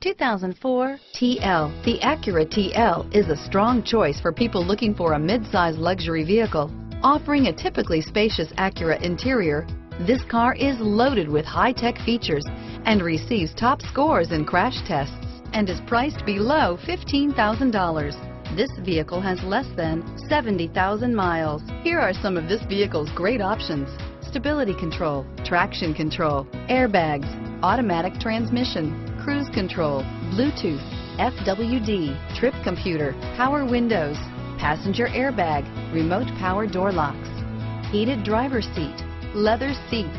2004 TL. The Acura TL is a strong choice for people looking for a mid-size luxury vehicle. Offering a typically spacious Acura interior, this car is loaded with high-tech features and receives top scores in crash tests and is priced below $15,000. This vehicle has less than 70,000 miles. Here are some of this vehicle's great options. Stability control, traction control, airbags, automatic transmission, cruise control, Bluetooth, FWD, trip computer, power windows, passenger airbag, remote power door locks, heated driver seat, leather seats,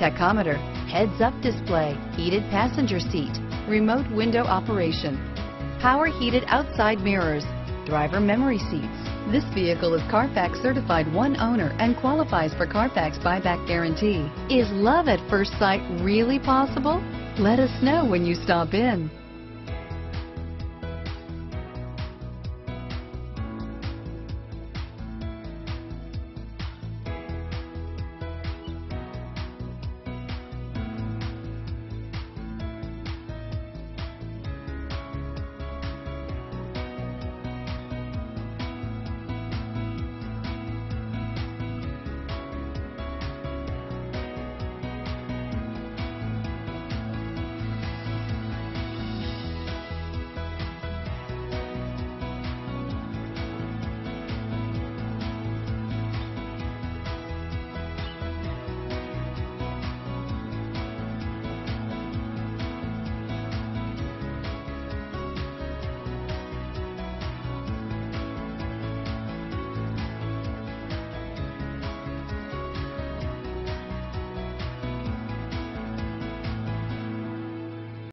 tachometer, heads-up display, heated passenger seat, remote window operation, power heated outside mirrors, driver memory seats. This vehicle is Carfax certified one owner and qualifies for Carfax buyback guarantee. Is love at first sight really possible? Let us know when you stop in.